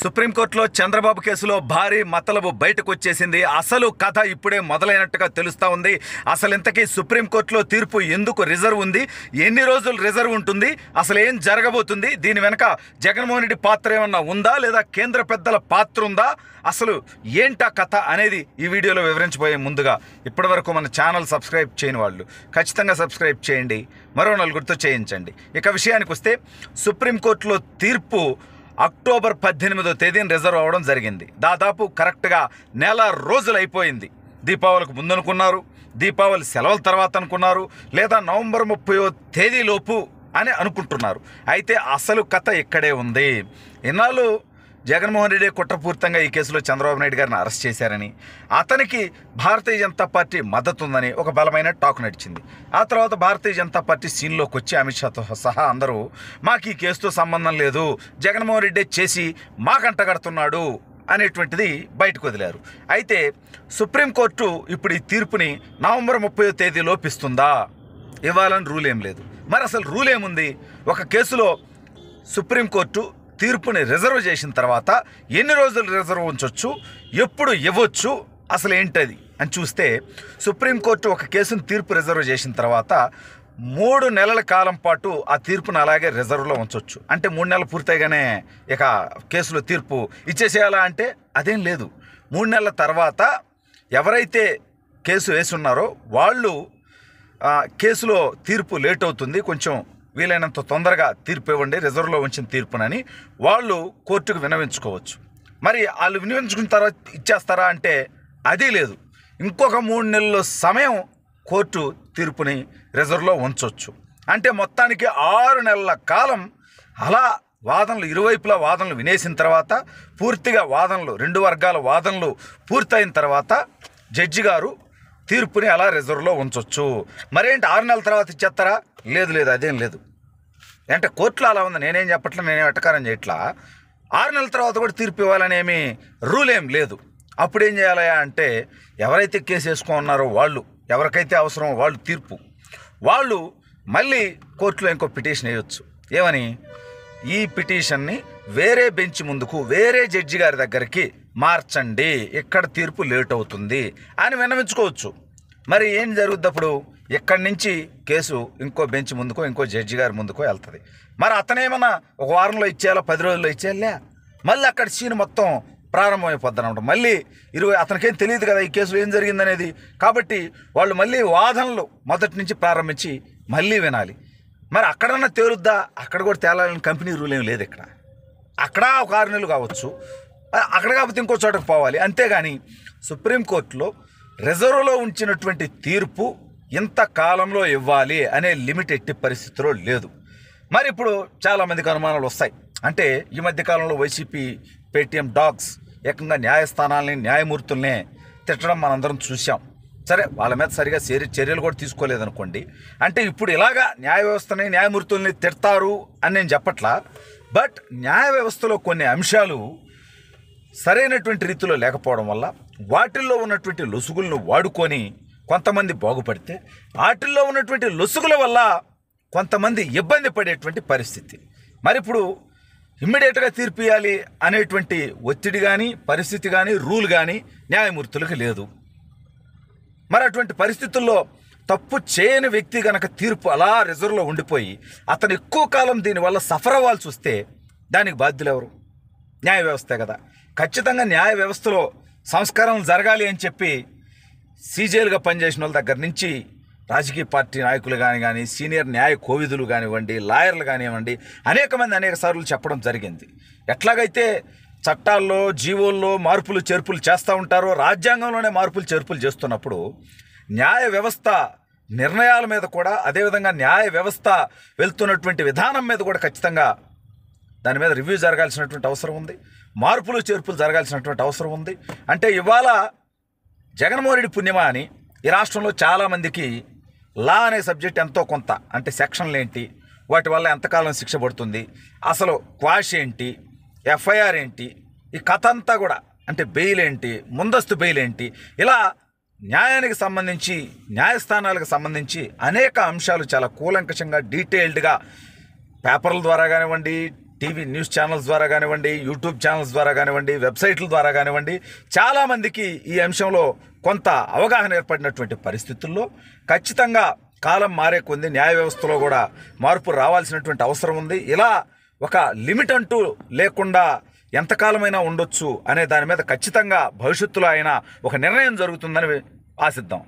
సుప్రీంకోర్టులో చంద్రబాబు కేసులో భారీ మతలబు బయటకు వచ్చేసింది అసలు కథ ఇప్పుడే మొదలైనట్టుగా తెలుస్తూ ఉంది. అసలు ఇంతకీ సుప్రీంకోర్టులో తీర్పు ఎందుకు రిజర్వ్ ఉంది? ఎన్ని రోజులు రిజర్వ్ ఉంటుంది? అసలు ఏం జరగబోతుంది? దీని వెనక జగన్మోహన్ రెడ్డి పాత్ర ఏమన్నా ఉందా? లేదా కేంద్ర పెద్దల పాత్ర ఉందా? అసలు ఏంటా కథ అనేది ఈ వీడియోలో వివరించబోయే ముందుగా ఇప్పటివరకు మన ఛానల్ సబ్స్క్రైబ్ చేయని వాళ్ళు ఖచ్చితంగా సబ్స్క్రైబ్ చేయండి. మరో నలుగురితో చేయించండి. ఇక విషయానికి వస్తే సుప్రీంకోర్టులో తీర్పు అక్టోబర్ పద్దెనిమిదో తేదీన రిజర్వ్ అవ్వడం జరిగింది. దాదాపు కరెక్ట్గా నెల రోజులు అయిపోయింది దీపావళికి ముందనుకున్నారు దీపావళి సెలవుల తర్వాత అనుకున్నారు లేదా నవంబర్ ముప్పయో తేదీలోపు అని అనుకుంటున్నారు. అయితే అసలు కథ ఇక్కడే ఉంది. ఇన్నాళ్ళు జగన్మోహన్ రెడ్డి కుట్రపూరితంగా ఈ కేసులో చంద్రబాబు నాయుడు గారిని అరెస్ట్ చేశారని అతనికి భారతీయ జనతా పార్టీ మద్దతు ఉందని ఒక బలమైన టాక్ నడిచింది. ఆ తర్వాత భారతీయ జనతా పార్టీ సీన్లోకి వచ్చి అమిత్ షాతో సహా అందరూ మాకు ఈ కేసుతో సంబంధం లేదు జగన్మోహన్ రెడ్డి చేసి మాకంటగడుతున్నాడు అనేటువంటిది బయటకు వదిలారు. అయితే సుప్రీంకోర్టు ఇప్పుడు ఈ తీర్పుని నవంబర్ ముప్పై తేదీ లోపిస్తుందా? ఇవ్వాలని రూల్ ఏం లేదు. మరి అసలు రూల్ ఏముంది ఒక కేసులో సుప్రీంకోర్టు తీర్పుని రిజర్వ్ చేసిన తర్వాత ఎన్ని రోజులు రిజర్వ్ ఉంచవచ్చు ఎప్పుడు ఇవ్వచ్చు అసలు ఏంటది అని చూస్తే సుప్రీంకోర్టు ఒక కేసును తీర్పు రిజర్వ్ చేసిన తర్వాత మూడు నెలల కాలం పాటు ఆ తీర్పును అలాగే రిజర్వ్లో ఉంచవచ్చు అంటే మూడు నెలలు పూర్తయిగానే ఇక కేసులో తీర్పు ఇచ్చేసేయాలా అంటే అదేం లేదు. మూడు నెలల తర్వాత ఎవరైతే కేసు వేసున్నారో వాళ్ళు కేసులో తీర్పు లేట్ అవుతుంది కొంచెం వీలైనంత తొందరగా తీర్పు ఇవ్వండి రిజర్వ్లో ఉంచిన తీర్పునని వాళ్ళు కోర్టుకు వినవించుకోవచ్చు మరి వాళ్ళు వినియోగించుకున్న తర్వాత ఇచ్చేస్తారా అంటే అది లేదు. ఇంకొక మూడు నెలల సమయం కోర్టు తీర్పుని రిజర్వ్లో ఉంచవచ్చు అంటే మొత్తానికి ఆరు నెలల కాలం అలా వాదనలు ఇరువైపులా వాదనలు వినేసిన తర్వాత పూర్తిగా వాదనలు రెండు వర్గాల వాదనలు పూర్తయిన తర్వాత జడ్జి గారు తీర్పుని అలా రిజర్వ్లో ఉంచవచ్చు మరేంటి ఆరు నెలల తర్వాత ఇచ్చేస్తారా? లేదు లేదు అదేం లేదు. అంటే కోర్టులో అలా ఉంది. నేనేం చెప్పట్లే నేనేం ఎట్టకారం చేయట్లా. ఆరు నెలల తర్వాత కూడా తీర్పు ఇవ్వాలనేమి రూల్ ఏం లేదు. అప్పుడు ఏం చేయాలయా అంటే ఎవరైతే కేసు వేసుకున్నారో వాళ్ళు ఎవరికైతే అవసరమో వాళ్ళు తీర్పు. వాళ్ళు మళ్ళీ కోర్టులో ఇంకో పిటిషన్ వేయొచ్చు. ఏమని? ఈ పిటిషన్ని వేరే బెంచ్ ముందుకు వేరే జడ్జి గారి దగ్గరికి మార్చండి ఇక్కడ తీర్పు లేట్ అవుతుంది అని విన్నవించుకోవచ్చు. మరి ఏం జరుగుద్ది అప్పుడు ఇక్కడి నుంచి కేసు ఇంకో బెంచ్ ముందుకో ఇంకో జడ్జి గారి ముందుకో వెళ్తుంది. మరి అతనేమన్నా ఒక వారంలో ఇచ్చేయాలా పది రోజుల్లో ఇచ్చేయాలా? మళ్ళీ అక్కడ సీన్ మొత్తం ప్రారంభమైపోద్ది అనమాట మళ్ళీ ఇరవై అతనికేం తెలియదు కదా ఈ కేసులో ఏం జరిగిందనేది. కాబట్టి వాళ్ళు మళ్ళీ వాదనలు మొదటి నుంచి ప్రారంభించి మళ్ళీ వినాలి. మరి అక్కడన్నా తేలుద్దా? అక్కడ కూడా తేలాలని కంపెనీ రూల్ ఏం లేదు ఇక్కడ. అక్కడ ఒక ఆరు నెలలు కావచ్చు. అక్కడ కాకపోతే ఇంకో చోటకు పోవాలి. అంతేగాని సుప్రీంకోర్టులో రిజర్వ్లో ఉంచినటువంటి తీర్పు ఇంత కాలంలో ఇవ్వాలి అనే లిమిట్ ఎట్టి పరిస్థితిలో లేదు. మరి ఇప్పుడు చాలామందికి అనుమానాలు వస్తాయి. అంటే ఈ మధ్యకాలంలో వైసీపీ పేటీఎం డాగ్స్ ఏకంగా న్యాయస్థానాలని న్యాయమూర్తుల్నే తిట్టడం మనందరం చూసాం సరే వాళ్ళ మీద సరిగా చర్య చర్యలు కూడా తీసుకోలేదనుకోండి. అంటే ఇప్పుడు ఇలాగా న్యాయ వ్యవస్థని న్యాయమూర్తుల్ని తిడతారు అని నేను చెప్పట్లా. బట్ న్యాయ వ్యవస్థలో కొన్ని అంశాలు సరైనటువంటి రీతిలో లేకపోవడం వల్ల వాటిల్లో ఉన్నటువంటి లొసుగులను వాడుకొని కొంతమంది బాగుపడితే వాటిల్లో ఉన్నటువంటి లొసుగుల వల్ల కొంతమంది ఇబ్బంది పడేటువంటి పరిస్థితి. మరి ఇప్పుడు ఇమ్మీడియట్గా తీర్పు ఇవ్వాలి అనేటువంటి ఒత్తిడి కానీ పరిస్థితి కానీ రూల్ కానీ న్యాయమూర్తులకు లేదు. మరి అటువంటి పరిస్థితుల్లో తప్పు చేయని వ్యక్తి గనక తీర్పు అలా రిజర్వ్లో ఉండిపోయి అతను ఎక్కువ కాలం దీనివల్ల సఫర్ అవ్వాల్సి వస్తే దానికి బాధ్యులు ఎవరు? న్యాయ వ్యవస్థే కదా. ఖచ్చితంగా న్యాయ వ్యవస్థలో సంస్కరణలు జరగాలి అని చెప్పి సీజేలుగా పనిచేసిన వాళ్ళ దగ్గర నుంచి రాజకీయ పార్టీ నాయకులు కానీ కానీ సీనియర్ న్యాయ కోవిదులు కానివ్వండి లాయర్లు కానివ్వండి అనేక మంది అనేక సార్లు చెప్పడం జరిగింది. ఎట్లాగైతే చట్టాల్లో జీవోల్లో మార్పులు చేర్పులు చేస్తూ ఉంటారో రాజ్యాంగంలోనే మార్పులు చేర్పులు చేస్తున్నప్పుడు న్యాయ వ్యవస్థ నిర్ణయాల మీద కూడా అదేవిధంగా న్యాయ వ్యవస్థ వెళ్తున్నటువంటి విధానం మీద కూడా ఖచ్చితంగా దాని మీద రివ్యూ జరగాల్సినటువంటి అవసరం ఉంది. మార్పులు చేర్పులు జరగాల్సినటువంటి అవసరం ఉంది. అంటే ఇవాళ జగన్మోహన్ రెడ్డి పుణ్యమా అని ఈ రాష్ట్రంలో చాలామందికి లా అనే సబ్జెక్ట్ ఎంతో కొంత. అంటే సెక్షన్లు ఏంటి? వాటి వల్ల ఎంతకాలం శిక్ష పడుతుంది? అసలు క్వాష్ ఏంటి? ఎఫ్ఐఆర్ ఏంటి? ఈ కథ అంతా కూడా అంటే బెయిల్ ఏంటి? ముందస్తు బెయిల్ ఏంటి? ఇలా న్యాయానికి సంబంధించి న్యాయస్థానాలకు సంబంధించి అనేక అంశాలు చాలా కూలంకషంగా డీటెయిల్డ్గా పేపర్ల ద్వారా కానివ్వండి టీవీ న్యూస్ ఛానల్స్ ద్వారా కానివ్వండి యూట్యూబ్ ఛానల్స్ ద్వారా కానివ్వండి వెబ్సైట్ల ద్వారా కానివ్వండి చాలామందికి ఈ అంశంలో కొంత అవగాహన ఏర్పడినటువంటి పరిస్థితుల్లో ఖచ్చితంగా కాలం మారే కొంది న్యాయ వ్యవస్థలో కూడా మార్పు రావాల్సినటువంటి అవసరం ఉంది. ఇలా ఒక లిమిట్ అంటూ లేకుండా ఎంతకాలమైనా ఉండొచ్చు అనే దాని మీద ఖచ్చితంగా భవిష్యత్తులో అయినా ఒక నిర్ణయం జరుగుతుందని ఆశిద్దాం.